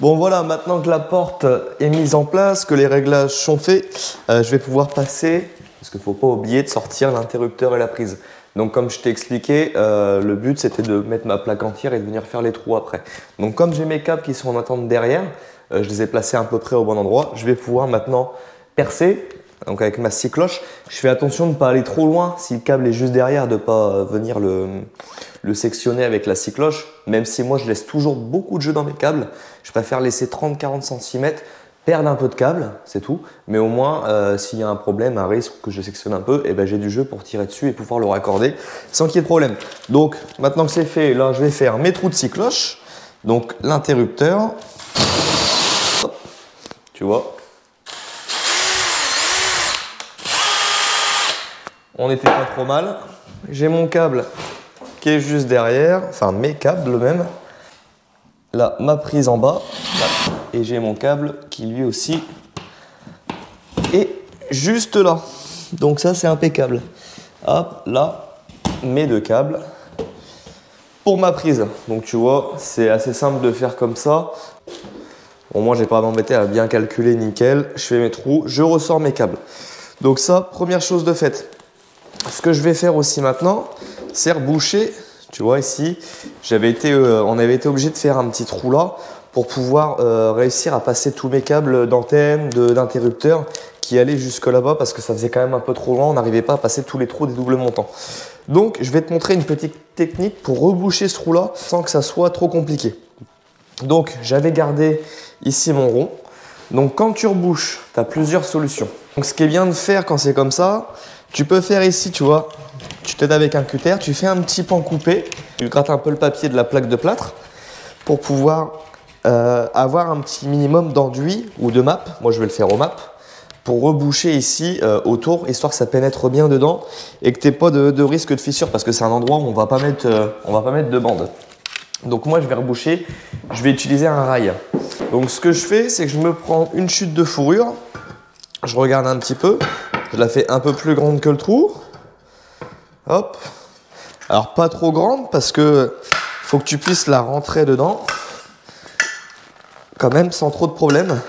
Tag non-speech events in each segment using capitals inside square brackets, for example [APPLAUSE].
Bon voilà, maintenant que la porte est mise en place, que les réglages sont faits, euh, je vais pouvoir passer, parce qu'il ne faut pas oublier de sortir l'interrupteur et la prise. Donc comme je t'ai expliqué, euh, le but c'était de mettre ma plaque entière et de venir faire les trous après. Donc comme j'ai mes câbles qui sont en attente derrière, euh, je les ai placés à peu près au bon endroit, je vais pouvoir maintenant percer. Donc avec ma scie cloche, je fais attention de ne pas aller trop loin si le câble est juste derrière, de ne pas venir le, le sectionner avec la scie cloche. Même si moi je laisse toujours beaucoup de jeu dans mes câbles, je préfère laisser 30-40 cm perdre un peu de câble, c'est tout. Mais au moins, euh, s'il y a un problème, un risque que je sectionne un peu, eh ben j'ai du jeu pour tirer dessus et pouvoir le raccorder sans qu'il y ait de problème. Donc maintenant que c'est fait, là je vais faire mes trous de scie cloche. Donc l'interrupteur, tu vois. On était pas trop mal. J'ai mon câble qui est juste derrière, enfin mes câbles même. Là, ma prise en bas. Et j'ai mon câble qui lui aussi est juste là. Donc ça, c'est impeccable. Hop, là, mes deux câbles pour ma prise. Donc tu vois, c'est assez simple de faire comme ça. Au moins, j'ai pas à m'embêter à bien calculer, nickel. Je fais mes trous, je ressors mes câbles. Donc ça, première chose de fait. Ce que je vais faire aussi maintenant, c'est reboucher tu vois ici, euh, on avait été obligé de faire un petit trou là pour pouvoir euh, réussir à passer tous mes câbles d'antenne, d'interrupteurs qui allaient jusque là-bas parce que ça faisait quand même un peu trop loin, on n'arrivait pas à passer tous les trous des doubles montants. Donc je vais te montrer une petite technique pour reboucher ce trou-là sans que ça soit trop compliqué. Donc j'avais gardé ici mon rond. Donc quand tu rebouches, tu as plusieurs solutions. Donc ce qui est bien de faire quand c'est comme ça, tu peux faire ici, tu vois, tu t'aides avec un cutter, tu fais un petit pan coupé, tu grattes un peu le papier de la plaque de plâtre pour pouvoir euh, avoir un petit minimum d'enduit ou de map. Moi, je vais le faire au map pour reboucher ici euh, autour, histoire que ça pénètre bien dedans et que tu n'aies pas de, risque de fissure parce que c'est un endroit où on va pas mettre, euh, on va pas mettre de bande. Donc moi, je vais reboucher, je vais utiliser un rail. Donc ce que je fais, c'est que je me prends une chute de fourrure, je regarde un petit peu, je la fais un peu plus grande que le trou. Hop. Alors pas trop grande parce que faut que tu puisses la rentrer dedans. Quand même sans trop de problème.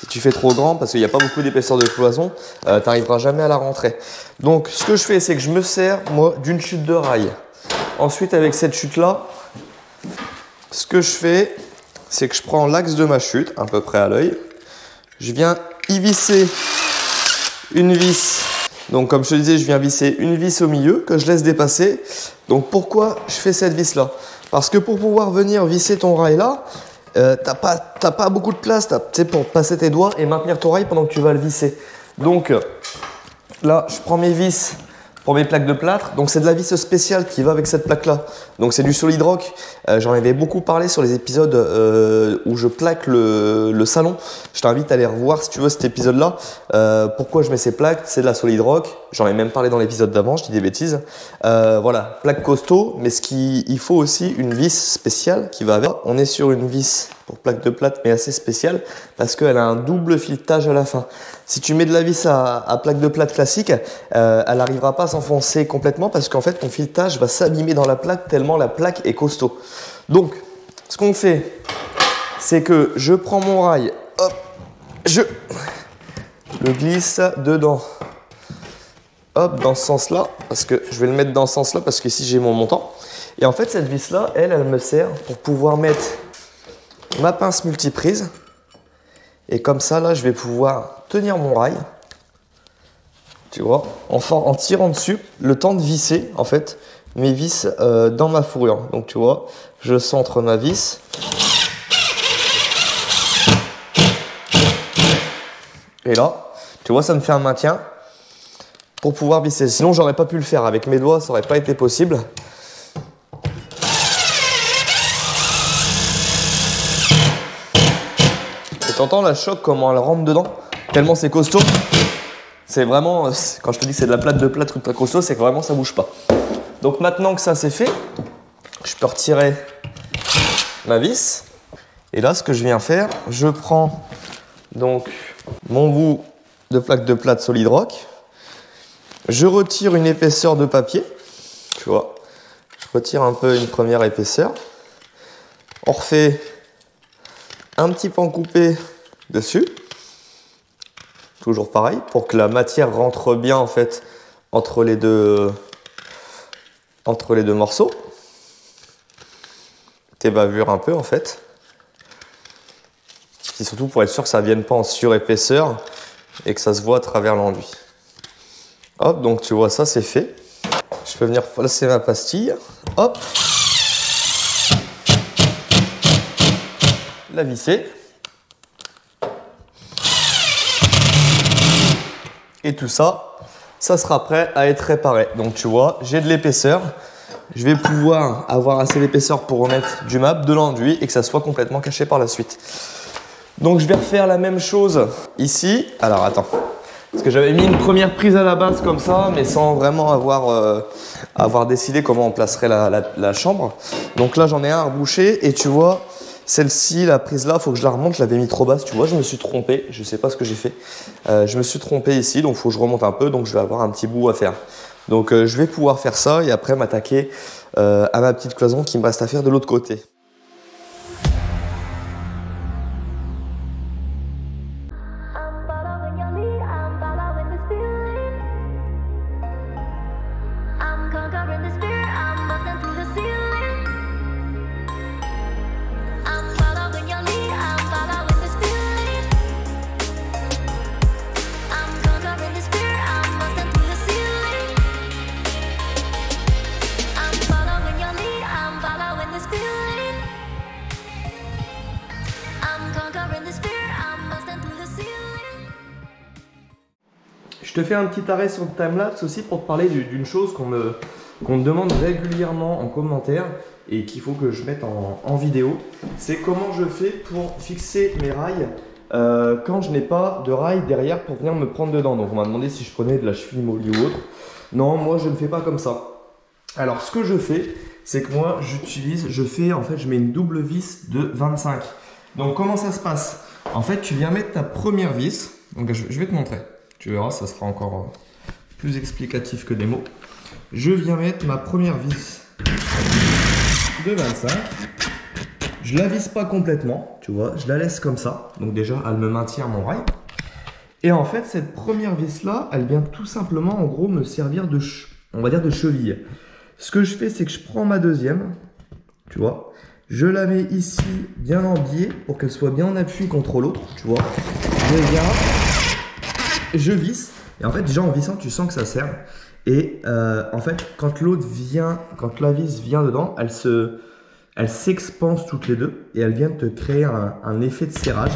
Si tu fais trop grand parce qu'il n'y a pas beaucoup d'épaisseur de cloison, euh, tu n'arriveras jamais à la rentrer. Donc ce que je fais c'est que je me sers moi d'une chute de rail. Ensuite avec cette chute là, ce que je fais c'est que je prends l'axe de ma chute, à peu près à l'œil. Je viens y visser une vis. Donc comme je te disais, je viens visser une vis au milieu que je laisse dépasser. Donc pourquoi je fais cette vis là Parce que pour pouvoir venir visser ton rail là, euh, t'as pas, pas beaucoup de place pour passer tes doigts et maintenir ton rail pendant que tu vas le visser. Donc là, je prends mes vis pour mes plaques de plâtre. Donc c'est de la vis spéciale qui va avec cette plaque là. Donc c'est du solid rock. Euh, j'en avais beaucoup parlé sur les épisodes euh, où je plaque le, salon. Je t'invite à aller revoir si tu veux cet épisode là. Euh, pourquoi je mets ces plaques? C'est de la solid rock. J'en ai même parlé dans l'épisode d'avant, je dis des bêtises. voilà, plaque costaud, mais ce qui, il faut aussi une vis spéciale qui va avec. On est sur une vis pour plaque de plate, mais assez spéciale parce qu'elle a un double filetage à la fin. Si tu mets de la vis à, plaque de plate classique, euh, elle n'arrivera pas à s'enfoncer complètement parce qu'en fait ton filetage va s'abîmer dans la plaque tellement la plaque est costaud. Donc, ce qu'on fait, c'est que je prends mon rail, hop, je le glisse dedans. Hop, dans ce sens-là, parce que je vais le mettre dans ce sens-là parce que ici j'ai mon montant. Et en fait, cette vis-là, elle, elle me sert pour pouvoir mettre ma pince multiprise. Et comme ça, là, je vais pouvoir tenir mon rail. Tu vois, en, tirant dessus, le temps de visser, en fait, mes vis euh, dans ma fourrure. Donc, tu vois, je centre ma vis. Et là, tu vois, ça me fait un maintien pour pouvoir visser. Sinon, j'aurais pas pu le faire avec mes doigts, ça aurait pas été possible. T'entends la choc, comment elle rentre dedans Tellement c'est costaud. C'est vraiment, quand je te dis c'est de la plate de plate ultra costaud, c'est que vraiment ça bouge pas. Donc maintenant que ça c'est fait, je peux retirer ma vis. Et là, ce que je viens faire, je prends donc mon bout de plaque de plate solid rock. Je retire une épaisseur de papier. Tu vois, je retire un peu une première épaisseur. On refait un petit pan coupé dessus. Toujours pareil, pour que la matière rentre bien en fait entre les deux, entre les deux morceaux. Tes bavures un peu en fait. Et surtout pour être sûr que ça ne vienne pas en surépaisseur et que ça se voit à travers l'enduit. Hop, donc tu vois ça c'est fait. Je peux venir placer ma pastille. Hop. La visser. Et tout ça, ça sera prêt à être réparé. Donc tu vois, j'ai de l'épaisseur. Je vais pouvoir avoir assez d'épaisseur pour remettre du map, de l'enduit et que ça soit complètement caché par la suite. Donc je vais refaire la même chose ici. Alors attends, parce que j'avais mis une première prise à la base comme ça, mais sans vraiment avoir, euh, décidé comment on placerait la, chambre. Donc là j'en ai un à et tu vois, celle-ci, la prise là, faut que je la remonte. Je l'avais mis trop basse, tu vois, je me suis trompé. Je sais pas ce que j'ai fait. Euh, je me suis trompé ici, donc faut que je remonte un peu. Donc je vais avoir un petit bout à faire. Donc euh, je vais pouvoir faire ça et après m'attaquer euh, à ma petite cloison qui me reste à faire de l'autre côté. Je te fais un petit arrêt sur le timelapse aussi pour te parler d'une chose qu'on me, demande régulièrement en commentaire et qu'il faut que je mette en, vidéo. C'est comment je fais pour fixer mes rails euh, quand je n'ai pas de rails derrière pour venir me prendre dedans. Donc on m'a demandé si je prenais de la cheville ou autre. Non, moi je ne fais pas comme ça. Alors ce que je fais, c'est que moi j'utilise, je fais en fait, je mets une double vis de 25. Donc comment ça se passe? En fait, tu viens mettre ta première vis. Donc je vais te montrer. Tu verras, ça sera encore euh, plus explicatif que des mots. Je viens mettre ma première vis de 25. Je la visse pas complètement, tu vois, je la laisse comme ça. Donc déjà, elle me maintient mon rail. Et en fait, cette première vis là, elle vient tout simplement, en gros, me servir de, on va dire, de cheville. Ce que je fais, c'est que je prends ma deuxième, tu vois, je la mets ici, bien en biais, pour qu'elle soit bien en appui contre l'autre, tu vois. Je je visse. Et en fait, déjà en vissant, tu sens que ça serre. Et euh, en fait, quand l'autre vient, quand la vis vient dedans, elle se, elle s'expanse toutes les deux et elle vient te créer un, effet de serrage.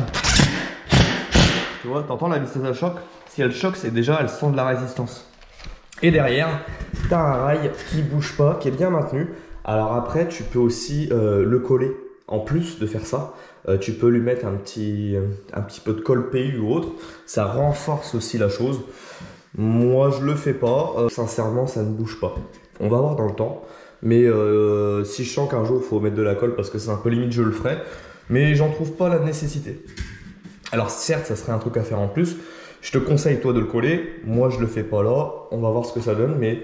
Tu vois, t'entends la vis, ça choque. Si elle choque, c'est déjà, elle sent de la résistance. Et derrière, tu as un rail qui bouge pas, qui est bien maintenu. Alors après, tu peux aussi euh, le coller en plus de faire ça. Euh, tu peux lui mettre un petit, un petit peu de colle PU ou autre. Ça renforce aussi la chose. Moi, je le fais pas. Euh, sincèrement, ça ne bouge pas. On va voir dans le temps. Mais euh, si je sens qu'un jour, il faut mettre de la colle parce que c'est un peu limite, je le ferai. Mais j'en trouve pas la nécessité. Alors certes, ça serait un truc à faire en plus. Je te conseille toi de le coller. Moi, je le fais pas là. On va voir ce que ça donne. Mais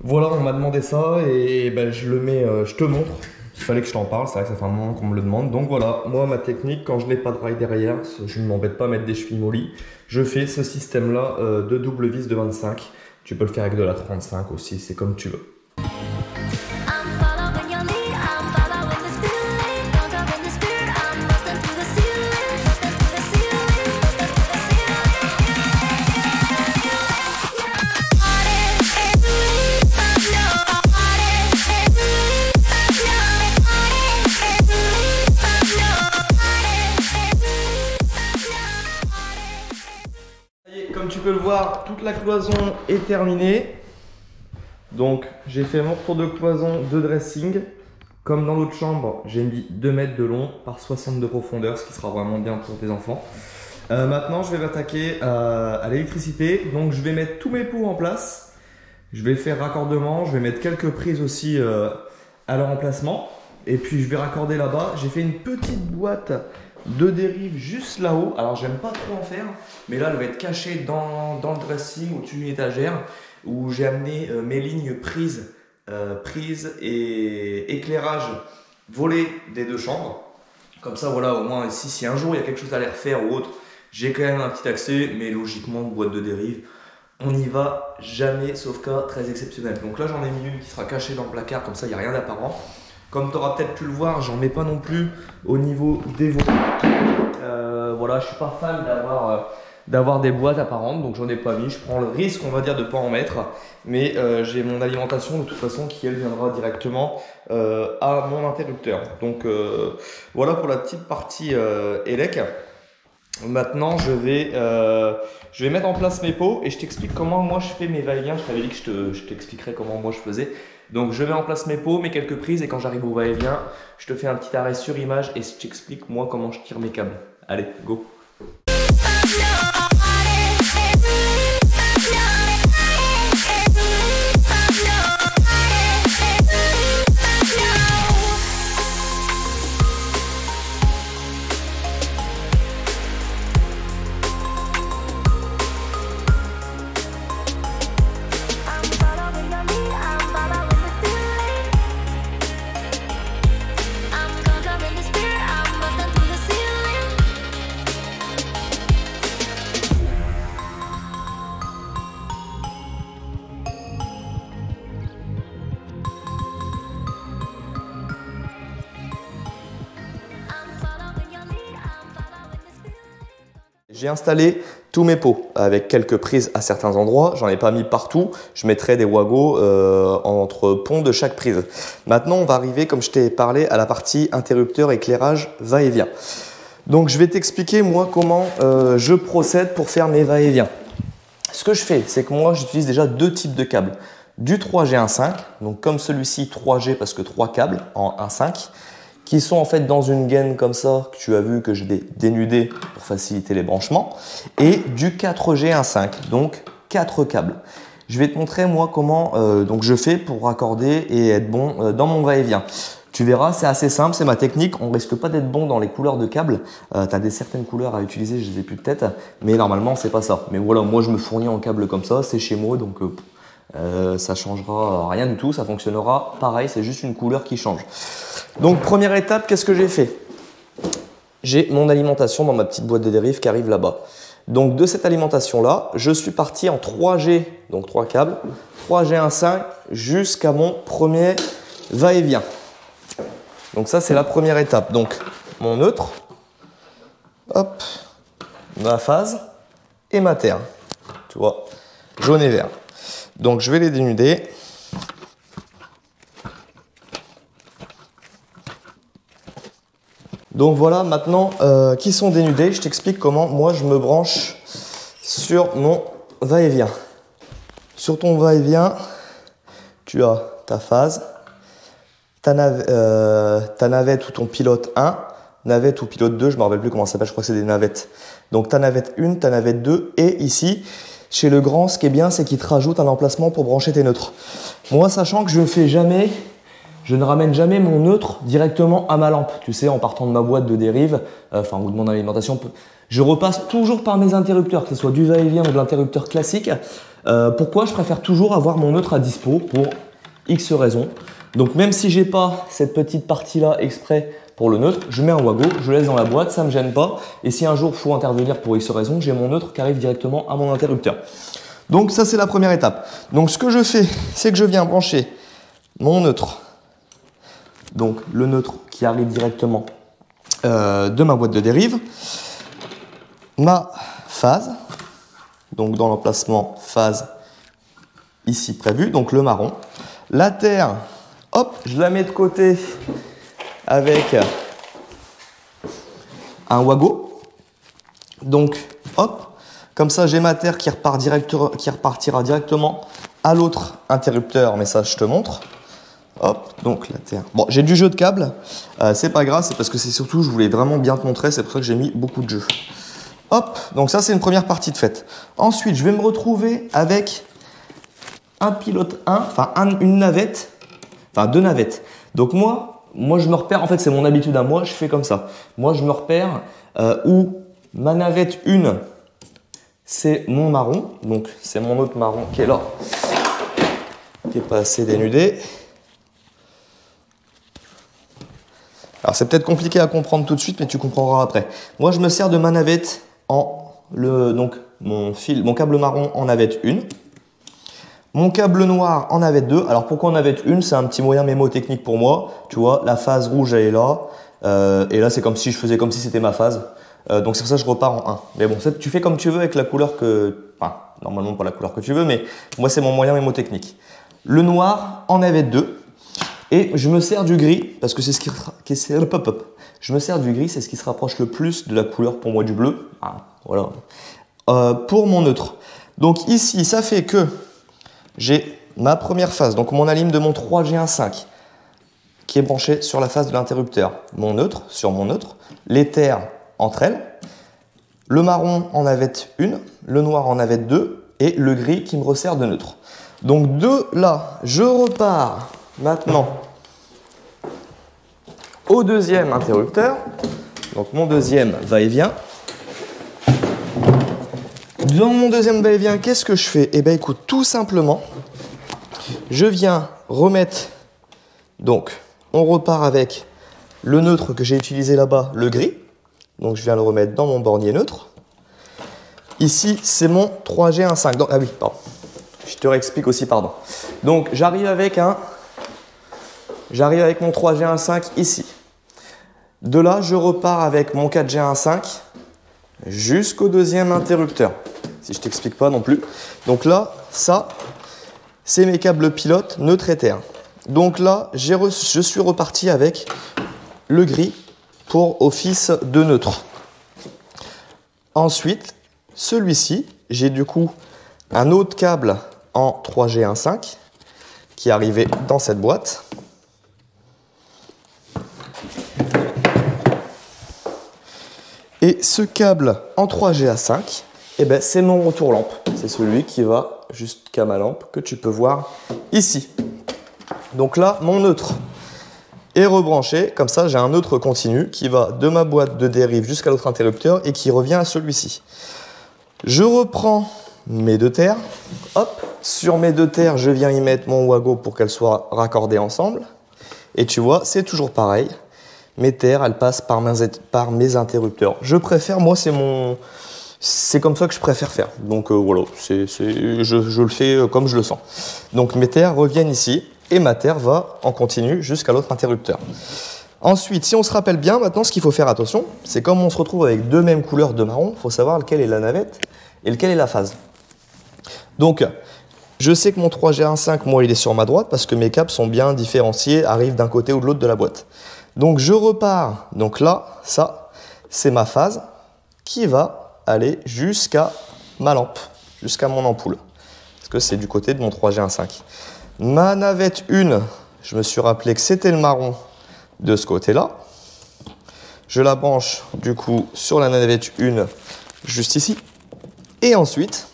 voilà, on m'a demandé ça et ben, je le mets, je te montre. Il fallait que je t'en parle, c'est vrai que ça fait un moment qu'on me le demande. Donc voilà, moi ma technique, quand je n'ai pas de rail derrière, je ne m'embête pas à mettre des chevilles mollies, je fais ce système-là euh, de double vis de 25. Tu peux le faire avec de la 35 aussi, c'est comme tu veux. La cloison est terminée. Donc j'ai fait mon tour de cloison de dressing. Comme dans l'autre chambre, j'ai mis 2 mètres de long par 60 de profondeur, ce qui sera vraiment bien pour tes enfants. Euh, maintenant, je vais m'attaquer à, l'électricité. Donc je vais mettre tous mes pots en place. Je vais faire raccordement, je vais mettre quelques prises aussi euh, à leur emplacement. Et puis je vais raccorder là-bas. J'ai fait une petite boîte de dérive juste là-haut. Alors j'aime pas trop en faire, mais là elle va être cachée dans, dans le dressing au-dessus d'une étagère où j'ai amené euh, mes lignes prises, euh, prises et éclairage volé des deux chambres. Comme ça, voilà, au moins, si, si un jour il y a quelque chose à les refaire ou autre, j'ai quand même un petit accès, mais logiquement, boîte de dérive, on n'y va jamais, sauf cas très exceptionnel. Donc là, j'en ai mis une qui sera cachée dans le placard, comme ça, il n'y a rien d'apparent. Comme tu auras peut-être pu le voir, j'en mets pas non plus au niveau des veaux. Euh, voilà, je suis pas fan d'avoir euh, d'avoir des boîtes apparentes, donc j'en ai pas mis. Je prends le risque, on va dire, de pas en mettre, mais euh, j'ai mon alimentation de toute façon qui elle viendra directement à mon interrupteur. Donc voilà pour la petite partie ELEC. Maintenant, je vais, je vais mettre en place mes pots et je t'explique comment moi je fais mes va-et-vient. Je t'avais dit que je t'expliquerais comment moi je faisais. Donc je mets en place mes pots, mes quelques prises et quand j'arrive au va-et-vient, je te fais un petit arrêt sur image et je t'explique moi comment je tire mes câbles. Allez, go J'ai installé tous mes pots avec quelques prises à certains endroits. J'en ai pas mis partout. Je mettrai des wagos euh, entre ponts de chaque prise. Maintenant, on va arriver, comme je t'ai parlé, à la partie interrupteur, éclairage, va-et-vient. Donc, je vais t'expliquer moi comment euh, je procède pour faire mes va-et-vient. Ce que je fais, c'est que moi, j'utilise déjà deux types de câbles. Du 3G 1.5, donc comme celui-ci 3G parce que 3 câbles en 1.5 qui sont en fait dans une gaine comme ça, que tu as vu que j'ai dénudé pour faciliter les branchements, et du 4G 1.5, donc 4 câbles. Je vais te montrer moi comment euh, donc je fais pour raccorder et être bon euh, dans mon va-et-vient. Tu verras, c'est assez simple, c'est ma technique. On risque pas d'être bon dans les couleurs de câbles. Euh, tu as des certaines couleurs à utiliser, je les ai plus de tête, mais normalement c'est pas ça. Mais voilà, moi je me fournis en câble comme ça, c'est chez moi, donc euh, ça changera rien du tout, ça fonctionnera pareil, c'est juste une couleur qui change. Donc première étape, qu'est-ce que j'ai fait? J'ai mon alimentation dans ma petite boîte de dérive qui arrive là-bas. Donc de cette alimentation-là, je suis parti en 3G, donc 3 câbles, 3G 1.5 jusqu'à mon premier va-et-vient. Donc ça c'est la première étape. Donc mon neutre, hop, ma phase et ma terre. Tu vois, jaune et vert. Donc je vais les dénuder. Donc voilà, maintenant euh, qui sont dénudés, je t'explique comment moi je me branche sur mon va-et-vient. Sur ton va-et-vient, tu as ta phase, ta, euh, ta, navette ou ton pilote 1, navette ou pilote 2, je ne me rappelle plus comment ça s'appelle, je crois que c'est des navettes. Donc ta navette 1, ta navette 2, et ici, chez le grand, ce qui est bien, c'est qu'il te rajoute un emplacement pour brancher tes neutres. Moi, sachant que je ne fais jamais, je ne ramène jamais mon neutre directement à ma lampe. Tu sais, en partant de ma boîte de dérive, euh, enfin, ou de mon alimentation, je repasse toujours par mes interrupteurs, que ce soit du va-et-vient ou de l'interrupteur classique. Euh, pourquoi je préfère toujours avoir mon neutre à dispo pour X raisons. Donc même si j'ai pas cette petite partie là exprès pour le neutre, je mets un wago, je laisse dans la boîte, ça me gêne pas. Et si un jour il faut intervenir pour X raison, j'ai mon neutre qui arrive directement à mon interrupteur. Donc ça c'est la première étape. Donc ce que je fais, c'est que je viens brancher mon neutre, donc le neutre qui arrive directement euh, de ma boîte de dérive, ma phase, donc dans l'emplacement phase ici prévu, donc le marron. La terre, hop, je la mets de côté avec un wago. Donc, hop, comme ça j'ai ma terre qui, repart qui repartira directement à l'autre interrupteur, mais ça je te montre. Hop, donc la terre. Bon, j'ai du jeu de câble, euh, c'est pas grave, c'est parce que c'est surtout, je voulais vraiment bien te montrer, c'est pour ça que j'ai mis beaucoup de jeu. Hop, donc ça c'est une première partie de fait. Ensuite, je vais me retrouver avec un pilote 1, enfin une navette, enfin deux navettes. Donc moi, moi, je me repère, en fait, c'est mon habitude à moi, je fais comme ça. Moi, je me repère euh, où ma navette 1, c'est mon marron. Donc, c'est mon autre marron qui est là, qui est pas assez dénudé. Alors c'est peut-être compliqué à comprendre tout de suite, mais tu comprendras après. Moi, je me sers de ma navette en le donc mon fil, mon câble marron en navette 1. Mon câble noir en navette 2. Alors pourquoi en navette 1 C'est un petit moyen mémotechnique pour moi. Tu vois, la phase rouge elle est là. Euh, et là c'est comme si je faisais comme si c'était ma phase. Euh, donc c'est pour ça que je repars en 1. Mais bon, tu fais comme tu veux avec la couleur que... Enfin, normalement pas la couleur que tu veux, mais moi c'est mon moyen mémotechnique. Le noir en navette 2. Et je me sers du gris, parce que c'est ce qui... Je me sers du gris, c'est ce qui se rapproche le plus de la couleur pour moi du bleu. Ah, voilà. Euh, pour mon neutre. Donc ici, ça fait que j'ai ma première phase, donc mon alim de mon 3G15, qui est branché sur la phase de l'interrupteur. Mon neutre, sur mon neutre, l'éther entre elles, le marron en navette 1, le noir en navette 2, et le gris qui me resserre de neutre. Donc de là, je repars maintenant au deuxième interrupteur. Donc mon deuxième va-et-vient. Dans mon deuxième va-et-vient, qu'est-ce que je fais? Eh bien écoute, tout simplement, je viens remettre, donc on repart avec le neutre que j'ai utilisé là-bas, le gris. Donc je viens le remettre dans mon bornier neutre. Ici, c'est mon 3G15. Donc, ah oui, pardon. Je te réexplique aussi, pardon. Donc j'arrive avec un... J'arrive avec mon 3G15 ici. De là, je repars avec mon 4G15 jusqu'au deuxième interrupteur. Si je t'explique pas non plus. Donc là, ça, c'est mes câbles pilotes neutre et terre. Donc là, je suis reparti avec le gris pour office de neutre. Ensuite, celui-ci, j'ai du coup un autre câble en 3G15 qui est arrivé dans cette boîte. Et ce câble en 3GA5, eh ben, c'est mon retour lampe. C'est celui qui va jusqu'à ma lampe que tu peux voir ici. Donc là, mon neutre est rebranché. Comme ça, j'ai un neutre continu qui va de ma boîte de dérive jusqu'à l'autre interrupteur et qui revient à celui-ci. Je reprends mes deux terres. Hop, sur mes deux terres, je viens y mettre mon wago pour qu'elles soient raccordées ensemble. Et tu vois, c'est toujours pareil mes terres, elles passent par mes, interrupteurs. Je préfère, moi, c'est mon. C'est comme ça que je préfère faire. Donc euh, voilà, c'est, je, je, le fais euh, comme je le sens. Donc mes terres reviennent ici et ma terre va en continu jusqu'à l'autre interrupteur. Ensuite, si on se rappelle bien, maintenant ce qu'il faut faire attention, c'est comme on se retrouve avec deux mêmes couleurs de marron, il faut savoir lequel est la navette et lequel est la phase. Donc, je sais que mon 3G15, moi, il est sur ma droite parce que mes câbles sont bien différenciés, arrivent d'un côté ou de l'autre de la boîte. Donc je repars. Donc là, ça, c'est ma phase qui va aller jusqu'à ma lampe, jusqu'à mon ampoule. Parce que c'est du côté de mon 3G15. Ma navette 1, je me suis rappelé que c'était le marron de ce côté-là. Je la branche du coup sur la navette 1 juste ici. Et ensuite,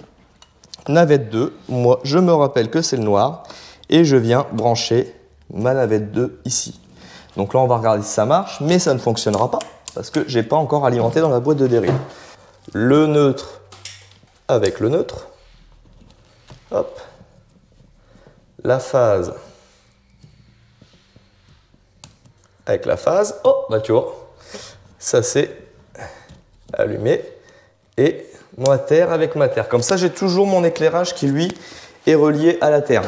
navette 2, moi je me rappelle que c'est le noir et je viens brancher ma navette 2 ici. Donc là, on va regarder si ça marche, mais ça ne fonctionnera pas parce que j'ai pas encore alimenté dans la boîte de dérive. Le neutre avec le neutre. Hop. La phase avec la phase. Oh, bah tu vois, ça c'est allumé. Et ma terre avec ma terre. Comme ça, j'ai toujours mon éclairage qui, lui, est relié à la terre.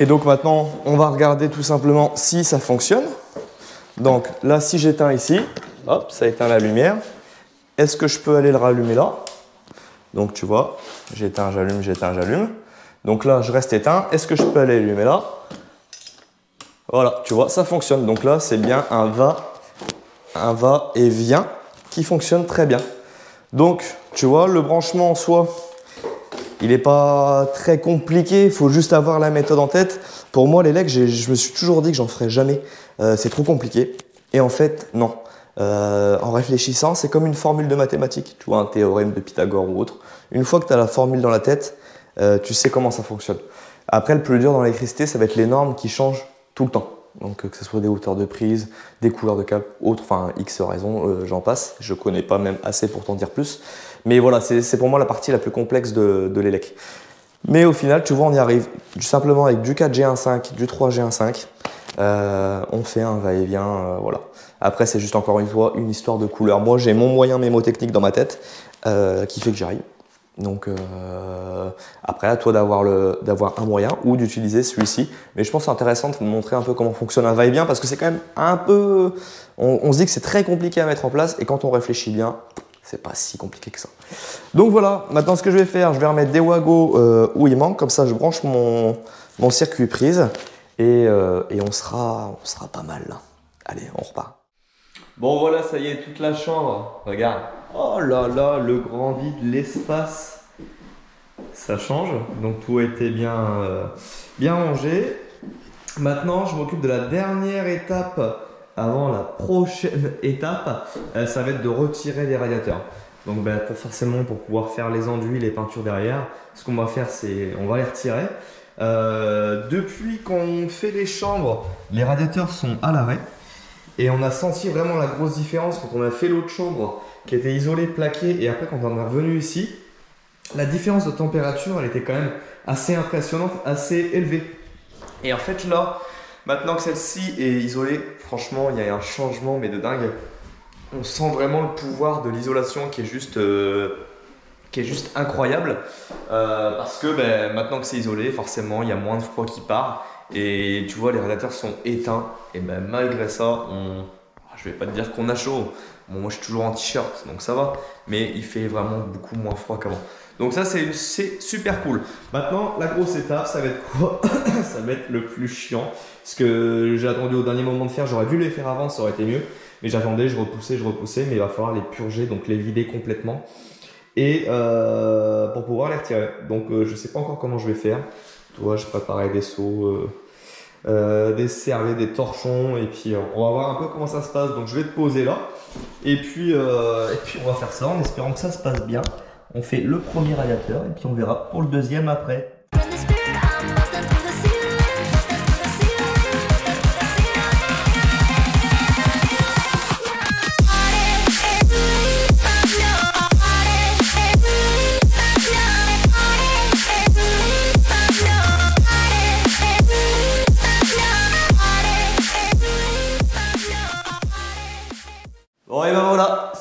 Et donc maintenant, on va regarder tout simplement si ça fonctionne. Donc là, si j'éteins ici, hop, ça éteint la lumière. Est-ce que je peux aller le rallumer là? Donc tu vois, j'éteins, j'allume, j'éteins, j'allume. Donc là, je reste éteint. Est-ce que je peux aller l'allumer là? Voilà, tu vois, ça fonctionne. Donc là, c'est bien un va, un va et vient qui fonctionne très bien. Donc, tu vois, le branchement en soi, il n'est pas très compliqué, il faut juste avoir la méthode en tête. Pour moi, les legs, je me suis toujours dit que j'en ferais jamais. Euh, c'est trop compliqué. Et en fait, non. Euh, en réfléchissant, c'est comme une formule de mathématiques, tu un théorème de Pythagore ou autre. Une fois que tu as la formule dans la tête, euh, tu sais comment ça fonctionne. Après, le plus dur dans l'électricité, ça va être les normes qui changent tout le temps. Donc que ce soit des hauteurs de prise, des couleurs de câble, autres, enfin X raisons, j'en passe. Je connais pas même assez pour t'en dire plus. Mais voilà, c'est pour moi la partie la plus complexe de, l'élec. Mais au final, tu vois, on y arrive simplement avec du 4G15, du 3G15. on fait un va-et-vient, voilà. Après, c'est juste encore une fois une histoire de couleur. Moi, j'ai mon moyen mémotechnique dans ma tête qui fait que j'arrive. Donc euh, après, à toi d'avoir un moyen ou d'utiliser celui-ci. Mais je pense que c'est intéressant de montrer un peu comment fonctionne un va-et-vient parce que c'est quand même un peu. On, se dit que c'est très compliqué à mettre en place et quand on réfléchit bien, c'est pas si compliqué que ça. Donc voilà, maintenant ce que je vais faire, je vais remettre des wagos euh, où il manque, comme ça je branche mon, circuit prise et, euh, et on, sera, on sera pas mal. Allez, on repart. Bon voilà, ça y est, toute la chambre, regarde. Oh là là, le grand vide, l'espace, ça change. Donc tout a été bien, euh, bien rangé. Maintenant, je m'occupe de la dernière étape avant la prochaine [LAUGHS] étape. Euh, ça va être de retirer les radiateurs. Donc ben, forcément, pour pouvoir faire les enduits, les peintures derrière, ce qu'on va faire, c'est on va les retirer. Euh, depuis qu'on fait les chambres, les radiateurs sont à l'arrêt. Et on a senti vraiment la grosse différence quand on a fait l'autre chambre qui était isolé, plaqué, et après quand on est revenu ici, la différence de température, elle était quand même assez impressionnante, assez élevée. Et en fait là, maintenant que celle-ci est isolée, franchement, il y a un changement, mais de dingue. On sent vraiment le pouvoir de l'isolation qui est juste... Euh, qui est juste incroyable. Euh, parce que ben, maintenant que c'est isolé, forcément il y a moins de froid qui part. Et tu vois les radiateurs sont éteints. Et ben, malgré ça, on... je vais pas te dire qu'on a chaud, Bon, moi je suis toujours en t-shirt, donc ça va, mais il fait vraiment beaucoup moins froid qu'avant. Donc ça c'est super cool. Maintenant, la grosse étape, ça va être quoi [COUGHS] Ça va être le plus chiant. Ce que j'ai attendu au dernier moment de faire, j'aurais dû les faire avant, ça aurait été mieux. Mais j'attendais, je repoussais, je repoussais, mais il va falloir les purger, donc les vider complètement. Et euh, pour pouvoir les retirer. Donc euh, je sais pas encore comment je vais faire. Toi, je préparais des seaux. Euh, des serviettes, des torchons, et puis on va voir un peu comment ça se passe. Donc je vais te poser là, et puis on va faire ça en espérant que ça se passe bien. On fait le premier radiateur, et puis on verra pour le deuxième après.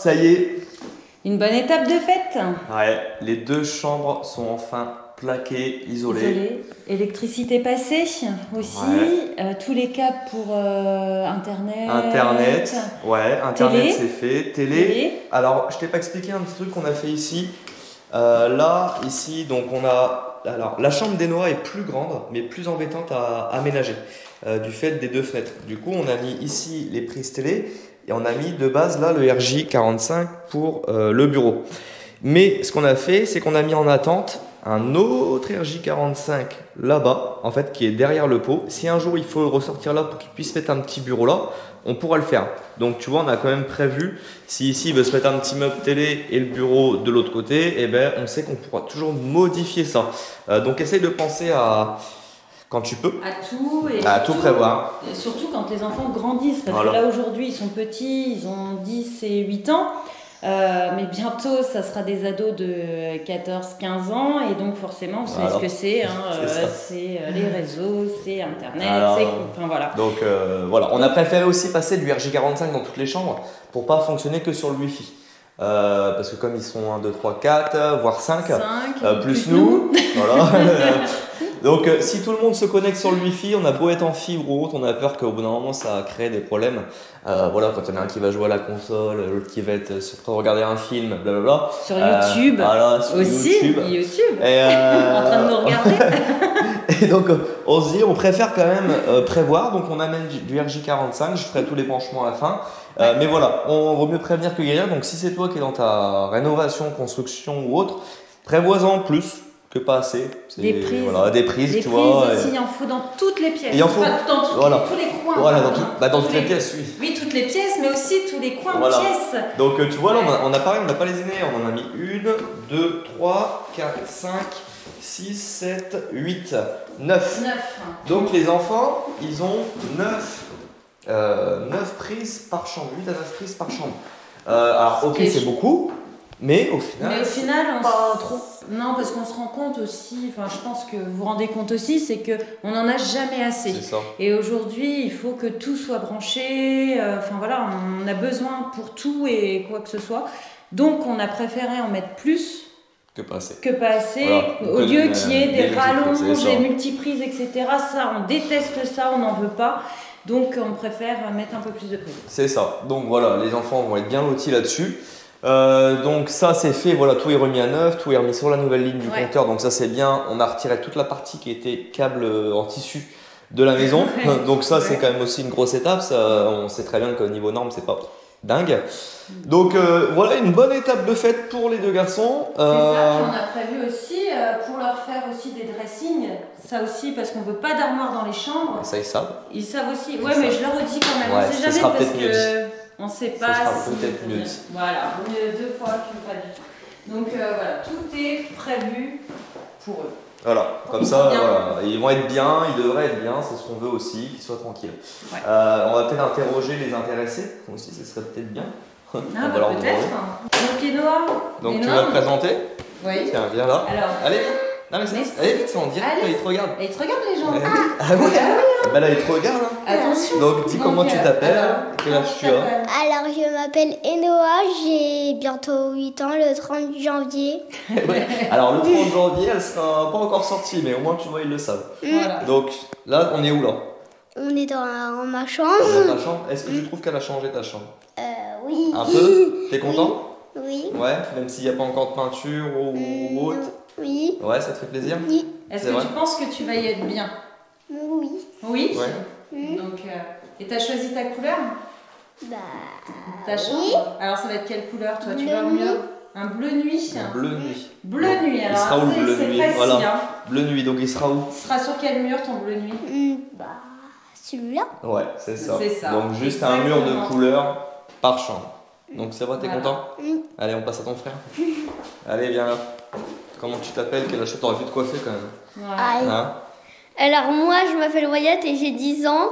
ça y est. Une bonne étape de fête. Ouais, les deux chambres sont enfin plaquées, isolées. Isolées. Électricité passée aussi. Euh, tous les câbles pour euh, Internet. Internet, ouais, Internet c'est fait. Télé. Alors, je t'ai pas expliqué un petit truc qu'on a fait ici. Euh, là, ici, donc on a. Alors, la chambre des noix est plus grande, mais plus embêtante à aménager du fait des deux fenêtres. Du coup, on a mis ici les prises télé et on a mis de base là le RJ45 pour euh, le bureau. Mais ce qu'on a fait, c'est qu'on a mis en attente un autre RJ45 là-bas, en fait, qui est derrière le pot. Si un jour il faut le ressortir là pour qu'il puisse mettre un petit bureau là, on pourra le faire. Donc tu vois, on a quand même prévu, si ici il veut se mettre un petit meuble télé et le bureau de l'autre côté, eh ben, on sait qu'on pourra toujours modifier ça. Euh, donc essaye de penser à quand tu peux. À tout. Et à tout prévoir. Et surtout quand les enfants grandissent. Parce que là, aujourd'hui, ils sont petits, ils ont 10 et 8 ans. Euh, mais bientôt, ça sera des ados de 14-15 ans. Et donc, forcément, vous savez ce que c'est. Hein, [LAUGHS] c'est euh, les réseaux, c'est Internet. Enfin, voilà. Donc, euh, voilà. On a préféré aussi passer du RJ45 dans toutes les chambres pour pas fonctionner que sur le Wi-Fi. parce que comme ils sont 1, 2, 3, 4, voire 5, 5 plus, nous, nous. voilà, [LAUGHS] Donc, euh, si tout le monde se connecte sur le Wi-Fi, on a beau être en fibre ou autre, on a peur qu'au bout d'un moment ça crée des problèmes. Euh, voilà, quand il y en a un qui va jouer à la console, l'autre qui va être sur train de regarder un film, blablabla. Sur YouTube. Euh, voilà, sur aussi. YouTube. YouTube. Et [LAUGHS] en train de nous regarder. [LAUGHS] et donc, on se dit, on préfère quand même prévoir. Donc, on amène du, RJ45. Je ferai tous les branchements à la fin. mais voilà, on vaut mieux prévenir que guérir. Donc, si c'est toi qui es dans ta rénovation, construction ou autre, prévois-en plus que pas assez. Des prises. Voilà, des prises, des tu prises vois. Aussi, il en faut dans toutes les pièces. Il en faut dans voilà. tous les coins. Voilà, dans, tout, bah, dans toutes les, pièces, oui. Oui, toutes les pièces, mais aussi tous les coins de pièces. Donc, euh, tu vois, là, on a, pareil, on n'a pas les aînés. On en a mis 1, 2, 3, 4, 5, 6, 7, 8, 9. 9. Donc, les enfants, ils ont 9, euh, 9 prises par chambre. 8 à 9 prises par chambre. Euh, alors, ok, c'est beaucoup. Mais au final, Mais au final, on pas trop. Non, parce qu'on se rend compte aussi, enfin je pense que vous vous rendez compte aussi, c'est que on n'en a jamais assez. c'est ça. Et aujourd'hui, il faut que tout soit branché. euh, Enfin voilà, on a besoin pour tout et quoi que ce soit. Donc on a préféré en mettre plus Que passer. que pas assez, Voilà. au lieu euh, qu'il y ait des rallonges, des multiprises, etc. Ça, on déteste ça, on n'en veut pas. Donc on préfère mettre un peu plus de prises. C'est ça. Donc voilà, les enfants vont être bien lotis là-dessus. Euh, donc ça c'est fait, voilà, tout est remis à neuf, tout est remis sur la nouvelle ligne du Ouais. compteur, donc ça c'est bien. On a retiré toute la partie qui était câble euh, en tissu de la maison, [LAUGHS] Ouais. donc ça c'est quand même aussi une grosse étape. Ça, on sait très bien qu'au niveau norme c'est pas dingue. Donc euh, voilà une bonne étape de fête pour les deux garçons. C'est ça, Euh, on a prévu aussi euh, pour leur faire aussi des dressings. Ça aussi, parce qu'on veut pas d'armoire dans les chambres. ça ils savent. Ils savent aussi. Ouais, mais je leur redis quand même. Ouais, on sait jamais parce que on sait Ce pas. sera si- peut-être mieux. Voilà, mieux deux fois que pas du tout. Donc euh, voilà, tout est prévu pour eux. Voilà, comme ça, voilà. ils vont être bien, ils devraient être bien, c'est ce qu'on veut aussi, qu'ils soient tranquilles. Ouais. Euh, on va peut-être interroger les intéressés aussi, ce serait peut-être bien. Ah, [LAUGHS] On va bah, peut-être. demander. Donc noirs. Donc tu vas te présenter Oui. Tiens, viens là. Alors, Allez, non mais Mais allez vite, c'est en direct, ils te regardent. ils te regardent les gens. Eh oui. Ah ouais Bah là, ils te regardent. hein. Attention. Donc dis comment tu euh, t'appelles, quel âge tu as. Alors, je m'appelle Enoa, j'ai bientôt 8 ans, le 30 janvier. [LAUGHS] Ouais. Alors le 30 janvier, elle sera pas encore sortie, mais au moins tu vois, ils le savent. Voilà. Donc là, on est où là On est dans dans ma Dans chambre. ta chambre Est-ce que tu trouves qu'elle a changé ta chambre Euh, oui. Un peu [LAUGHS] T'es content Oui. Ouais, même s'il n'y a pas encore de peinture ou Mm, autre. Oui. Ouais, ça te fait plaisir Oui. Est-ce que vrai tu penses que tu vas y être bien Oui. Oui. Ouais. Donc, euh, et t'as choisi ta couleur Bah. Ta chambre Alors ça va être quelle couleur toi Tu Bleu vas nuit. mieux Un bleu nuit Un Bleu nuit. Bleu nuit, Il alors sera où, le bleu nuit précis, Voilà. hein. Bleu nuit, donc il sera où Il sera sur quel mur ton bleu nuit mm, Bah. Celui-là. Ouais, c'est ça. C'est ça. Donc juste un mur de couleur par chambre. Donc c'est vrai, t'es Voilà. content Mm. Allez, on passe à ton frère. Allez, viens là. Comment tu t'appelles Quel âge t'aurais pu te coiffer quand même. Ah, Hein Alors, moi, je m'appelle Wyatt et j'ai 10 ans.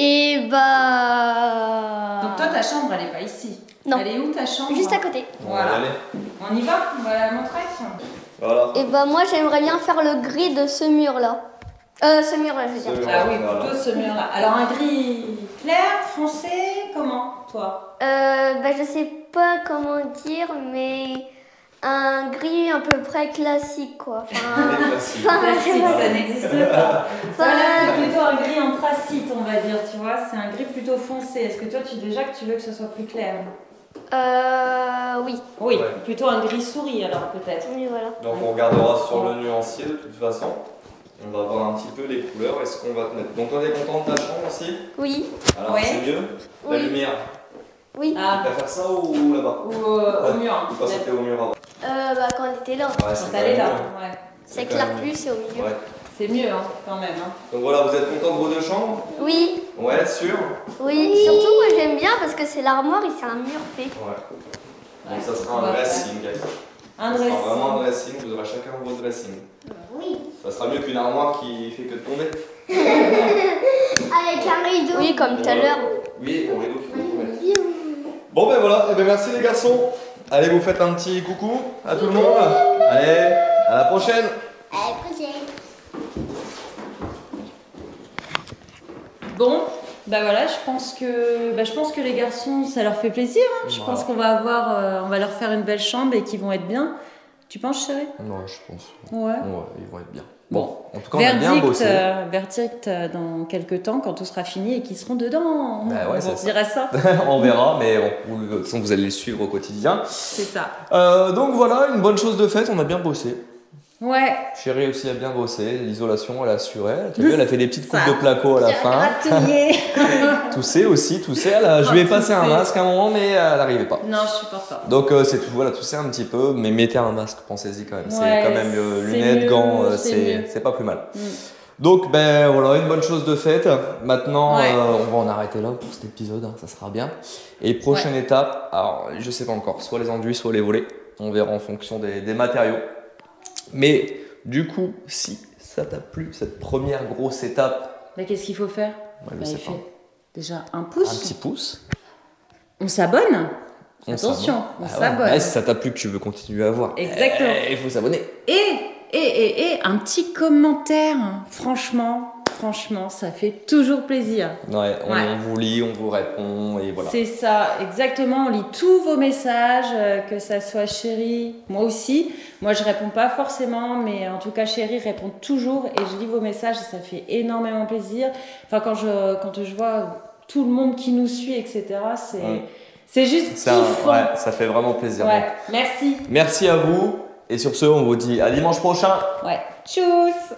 Et bah. Donc toi ta chambre elle est pas ici. Non. Elle est où ta chambre Juste à côté. Voilà. On y va On va la montrer Voilà. Et bah, moi, j'aimerais bien faire le gris de ce mur-là. Euh, ce mur-là, je veux dire. mur. Ah oui, Voilà. plutôt ce mur là. Alors un gris clair, foncé, comment toi? Euh, bah, je sais pas comment dire, mais un gris à peu près classique, quoi. Enfin, Merci. enfin, Classique, ça [LAUGHS] n'existe pas. Voilà, Enfin, c'est plutôt un gris anthracite, on C'est un gris plutôt foncé. Est-ce que toi, tu déjà que tu veux que ce soit plus clair euh, oui. Oui, Ouais. plutôt un gris souris alors peut-être. Oui, voilà. Donc on regardera sur le nuancier de toute façon. On va voir un petit peu les couleurs et ce qu'on va te mettre. Donc toi t'es content de ta chambre aussi Oui. Alors Ouais. c'est mieux La Oui. lumière. Oui. Ah, Tu préfères ça ou là-bas ou euh, au mur. Ou quand c'était au mur avant Euh, bah, quand on était là. Ouais, Quand c'est elle est quand là, ouais. C'est quand clair même plus, c'est au milieu. Ouais. C'est mieux hein, quand même. Hein. Donc voilà, vous êtes content de vos deux chambres? Oui. Ouais, sûr Oui. Surtout, moi, j'aime bien parce que c'est l'armoire et c'est un mur fait. Ouais. Donc ça sera un dressing. Un Ça dress. sera vraiment un dressing, vous aurez chacun vos dressing. Oui. Ça sera mieux qu'une armoire qui fait que de tomber. [LAUGHS] Avec un rideau. Oui, comme tout à l'heure. Oui, au rideau tomber. Bon ben voilà, et ben merci les garçons. Allez, vous faites un petit coucou à tout le monde. Allez. À la prochaine. Bon, bah voilà, je pense que, bah, je pense que les garçons, ça leur fait plaisir. hein. Je Voilà. pense qu'on va avoir, euh, on va leur faire une belle chambre et qu'ils vont être bien. Tu penses, chérie? Non, je pense. Ouais. Ouais, ils vont être bien. Bon. Bon, en tout cas, on a bien Verdict, bossé. euh, verdict euh, dans quelques temps, quand tout sera fini et qu'ils seront dedans. Bah ouais, on c'est ça. [LAUGHS] on verra, mais vous, de toute façon, vous allez le suivre au quotidien. C'est ça. Euh, donc voilà, une bonne chose de faite, on a bien bossé. Ouais. Chérie aussi a bien bossé, l'isolation elle a assuré. Tu vu, elle a fait des petites coupes de placo à la fin. [LAUGHS] Toussé aussi, toussé. Elle a- je lui ai Oh, passé un masque à un moment, mais elle n'arrivait pas. non, je supporte pas. Donc euh, c'est tout, voilà, toussé un petit peu, mais mettez un masque, pensez-y quand même. Ouais, c'est quand même euh, lunettes, mieux, gants, euh, c'est pas plus mal. Mm. Donc ben voilà, une bonne chose de faite. Maintenant, Ouais. euh, on va en arrêter là pour cet épisode, hein, ça sera bien. Et prochaine étape, alors je sais pas encore, soit les enduits, soit les volets. On verra en fonction des, des matériaux. Mais du coup, si ça t'a plu, cette première grosse étape, Bah, qu'est-ce qu'il faut faire? Ouais, Bah, il fait déjà un un pouce. petit pouce. On s'abonne. Attention, on ah s'abonne. si ça t'a plu que tu veux continuer à voir, Exactement. Eh, il faut s'abonner. Et, et, et, et, un petit commentaire, franchement, franchement, ça fait toujours plaisir. Ouais, on, vous lit, on vous répond et voilà. C'est ça, exactement. On lit tous vos messages, euh, que ça soit chérie, moi aussi. Moi, je réponds pas forcément, mais en tout cas, chérie répond toujours et je lis vos messages et ça fait énormément plaisir. Enfin, quand je, quand je vois tout le monde qui nous suit, etc., c'est. C'est juste ouais, ça fait vraiment plaisir. Ouais, merci. Merci à vous. Et sur ce, on vous dit à dimanche prochain. Ouais. Tchuss